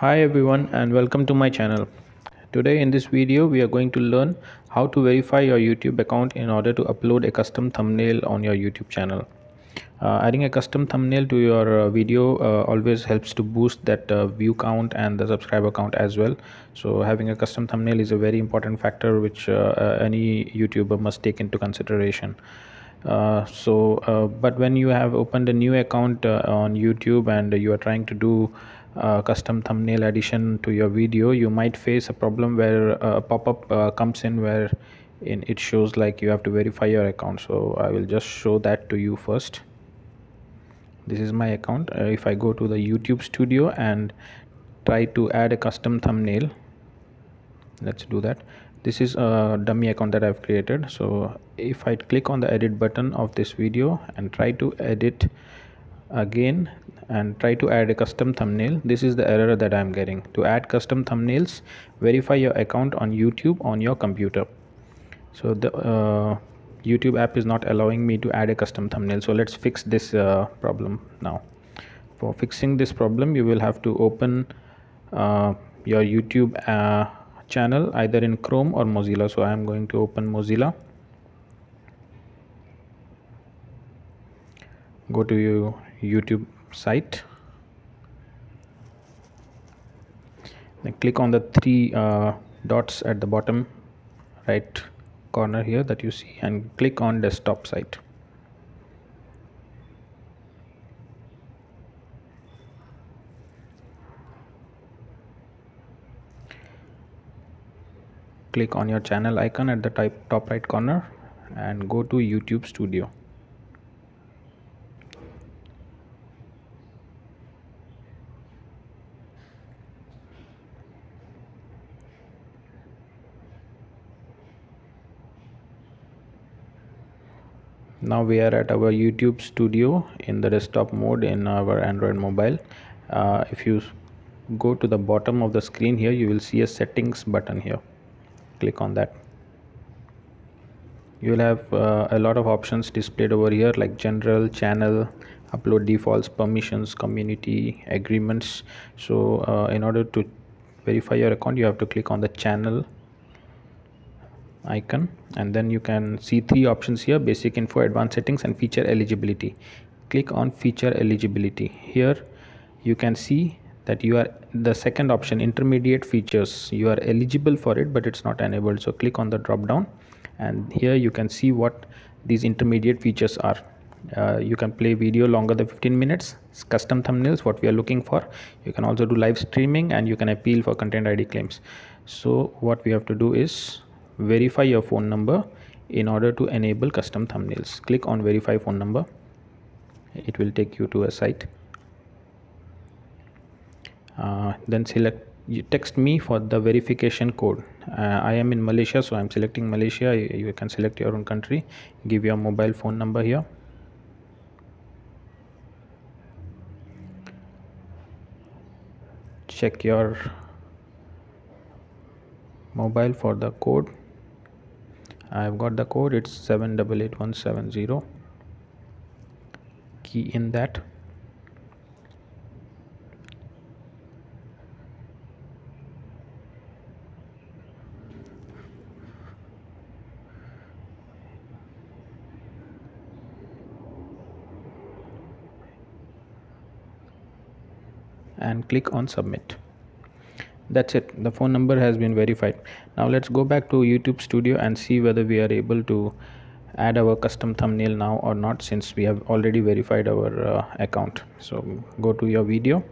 Hi everyone and welcome to my channel. Today in this video we are going to learn how to verify your YouTube account in order to upload a custom thumbnail on your YouTube channel. Uh, adding a custom thumbnail to your uh, video uh, always helps to boost that uh, view count and the subscriber count as well. So having a custom thumbnail is a very important factor which uh, uh, any YouTuber must take into consideration. so but when you have opened a new account on YouTube and you are trying to do uh, custom thumbnail addition to your video you might face a problem where a pop-up uh, comes in where in it shows like you have to verify your account. So i will just show that to you first. This is my account. Uh, if i go to the youtube studio and try to add a custom thumbnail let's do that. This is a dummy account that i've created. So if i click on the edit button of this video and try to edit again and try to add a custom thumbnail. This is the error that i'm getting. To add custom thumbnails verify your account on youtube on your computer. So the uh, youtube app is not allowing me to add a custom thumbnail. So let's fix this uh, problem now. For fixing this problem you will have to open uh, your youtube uh, channel either in chrome or mozilla. So i am going to open mozilla. Go to your youtube site then click on the three uh, dots at the bottom right corner here that you see and click on desktop site. Click on your channel icon at the top right corner and go to YouTube studio now we are at our youtube studio in the desktop mode in our android mobile. Uh, if you go to the bottom of the screen here you will see a settings button here. Click on that. You will have uh, a lot of options displayed over here like general channel upload defaults permissions community agreements. So uh, in order to verify your account you have to click on the channel icon. And then you can see three options here basic info advanced settings and feature eligibility. Click on feature eligibility. Here you can see that you are the second option intermediate features. You are eligible for it but it's not enabled. So click on the drop down. And here you can see what these intermediate features are. Uh, you can play video longer than 15 minutes. Custom thumbnails what we are looking for. You can also do live streaming and you can appeal for content id claims. So what we have to do is verify your phone number in order to enable custom thumbnails. Click on verify phone number. It will take you to a site. Uh, then select you text me for the verification code. Uh, i am in malaysia so i'm selecting malaysia. You, you can select your own country. Give your mobile phone number here. Check your mobile for the code I've got the code. It's 788170 key in that. And click on submit that's it. The phone number has been verified. Now let's go back to youtube studio and see whether we are able to add our custom thumbnail now or not since we have already verified our uh, account. So go to your video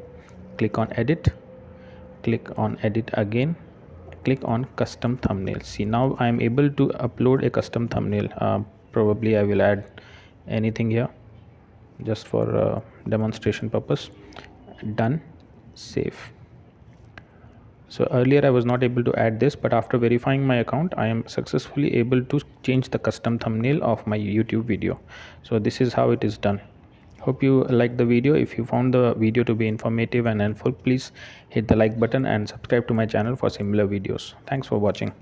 click on edit click on edit again click on custom thumbnail. See now i am able to upload a custom thumbnail. Uh, probably i will add anything here just for uh, demonstration purpose. Done. Save so earlier I was not able to add this but after verifying my account I am successfully able to change the custom thumbnail of my YouTube video. So this is how it is done. Hope you like the video. If you found the video to be informative and helpful please hit the like button and subscribe to my channel for similar videos. Thanks for watching